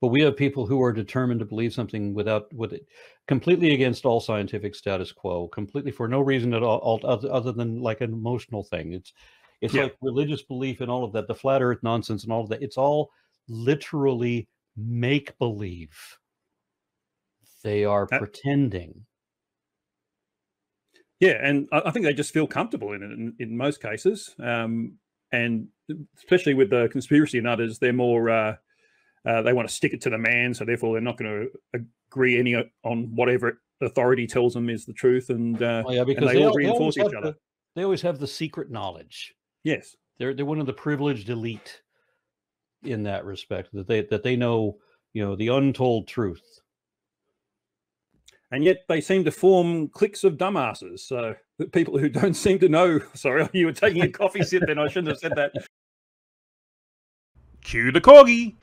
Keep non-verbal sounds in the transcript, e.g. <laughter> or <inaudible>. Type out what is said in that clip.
but we have people who are determined to believe something without with it completely against all scientific status quo completely for no reason at all, other, than like an emotional thing. It's it's Yeah. like religious belief and all of that the flat earth nonsense and all of that it's all literally make believe they are Uh, pretending. Yeah, and I, I think they just feel comfortable in it in, in most cases, um, and especially with the conspiracy nutters, they're more uh, uh, they want to stick it to the man, so therefore they're not going to agree any on whatever authority tells them is the truth, and uh, oh, yeah because they they, all al- they reinforce each other. the, they always have the secret knowledge yes, they're they're one of the privileged elite in that respect that they that they know you know the untold truth and yet they seem to form cliques of dumbasses. So people who don't seem to know. <laughs> Sorry, you were taking a coffee sip, then I shouldn't have said that. Cue the corgi.